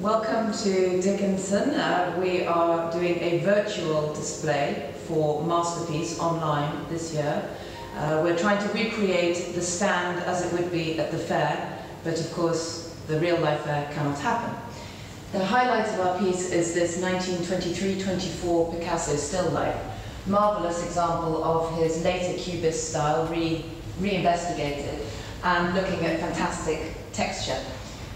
Welcome to Dickinson. Uh, we are doing a virtual display for Masterpiece online this year. Uh, we're trying to recreate the stand as it would be at the fair, but of course the real life fair cannot happen. The highlight of our piece is this 1923-24 Picasso still life. Marvellous example of his later Cubist style re reinvestigated and looking at fantastic texture.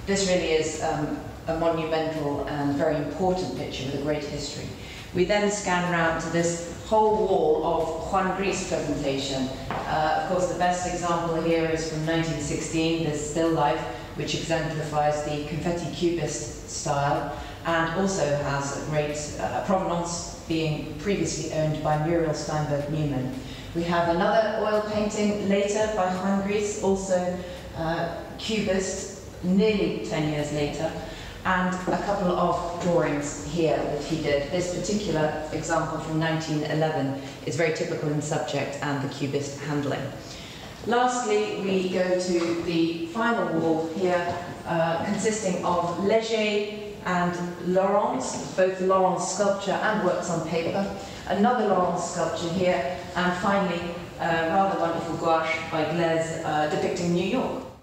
This really is um, a monumental and very important picture with a great history. We then scan round to this whole wall of Juan Gris presentation. Uh, of course, the best example here is from 1916, this still life, which exemplifies the confetti cubist style and also has a great uh, provenance being previously owned by Muriel Steinberg Newman. We have another oil painting later by Juan Gris, also uh, cubist, nearly 10 years later, and a couple of drawings here that he did. This particular example from 1911 is very typical in subject and the cubist handling. Lastly, we go to the final wall here, uh, consisting of Léger and Laurens, both Laurens sculpture and works on paper, another Laurens sculpture here, and finally, a rather wonderful gouache by Gleizes uh, depicting New York.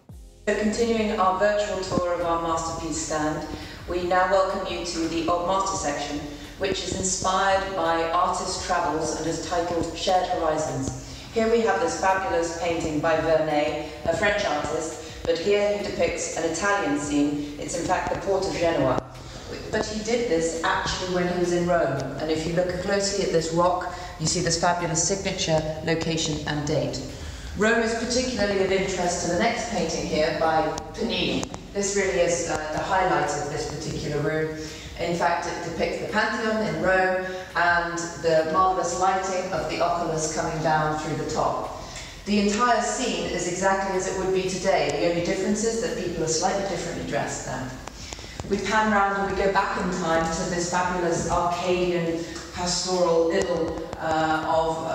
So continuing our virtual tour of our masterpiece stand, we now welcome you to the Old Master section, which is inspired by artist travels and is titled Shared Horizons. Here we have this fabulous painting by Vernet, a French artist, but here he depicts an Italian scene. It's in fact the port of Genoa. But he did this actually when he was in Rome. And if you look closely at this rock, you see this fabulous signature, location and date. Rome is particularly of interest to the next painting here by Panini. This really is uh, the highlight of this particular room. In fact, it depicts the Pantheon in Rome and the marvellous lighting of the oculus coming down through the top. The entire scene is exactly as it would be today. The only difference is that people are slightly differently dressed now. We pan round and we go back in time to this fabulous Arcadian pastoral idyll uh, of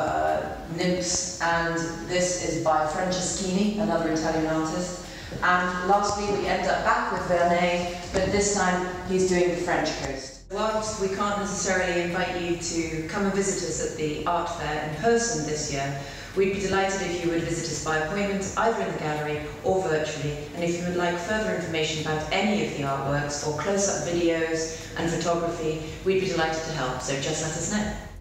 and this is by Franceschini, another Italian artist. And lastly, we end up back with Vernet, but this time he's doing the French coast. Whilst we can't necessarily invite you to come and visit us at the art fair in person this year, we'd be delighted if you would visit us by appointment either in the gallery or virtually. And if you would like further information about any of the artworks or close-up videos and photography, we'd be delighted to help, so just let us know.